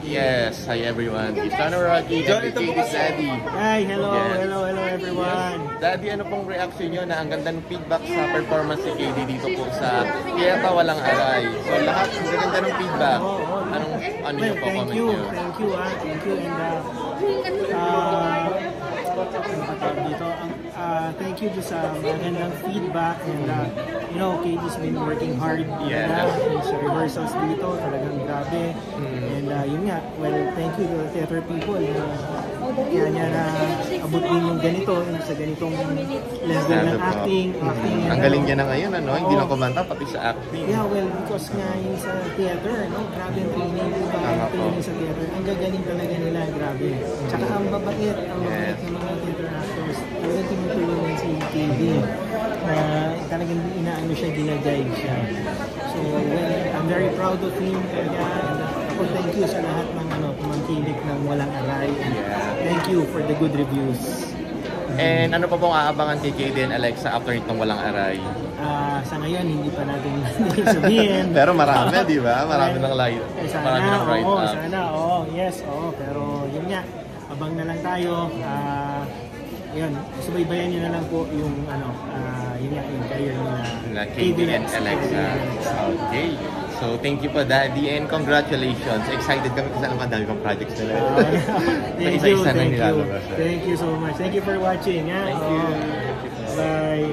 Yes, hi everyone. It's Honor Rocky, Johnny Katie's Daddy. Hi, hello, Yes. hello, hello everyone. Daddy, ano pong reaction nyo na ang ganda ng feedback sa performance ni KD dito po sa Kiyata Walang Aray? So lahat, ang ganda ng feedback. Anong, ano nyo po, thank comment you, nyo? thank you, ah, thank you, and uh, uh, ano ba tawag dito? Ang, uh, thank you do sa magandang feedback and uh, you know, Katie's been working hard Yeah. talaga sa rehearsals dito, talagang grabe. Mm. And uh, yun nga, well, thank you to the theater people na kaya niya na abutin yung ganito, yung sa ganitong level ng acting, acting Mm. Ang galing ano. niya na ngayon, ano? Hindi Oo. lang kumanta, pati sa acting. Yeah, well, because nga yung sa theater, no? grabe ang training, Ang training sa theater. Ang gagaling talaga nila, grabe. Tsaka ang babait, ang babait Yes. ng mga Talagang tinutulungan si KD na talagang inaano siya, ginaguide siya. So, well, I'm very proud of him. And uh, ako, thank you sa lahat ng ano, tumangkilik ng walang aray. And thank you for the good reviews. And ano pa pong aabangan kay and Alexa after itong Walang Aray? Ah, sa ngayon, hindi pa natin sabihin. Pero marami, di ba? Marami ng light. Eh, sana, Marami ng right oo, up. sana, oo, yes, oo, pero yun nga, abang na lang tayo, ah, yun, subaybayan nyo na lang po yung, ano, ah, yun yung career nila. na KD and Alexa. Okay. So, thank you po, Daddy, and congratulations. Excited kami kasi alam ang dami pang projects nila. Ah, thank you, thank you, thank you so much. Thank you for watching, ha? Thank you. Oo. Bye.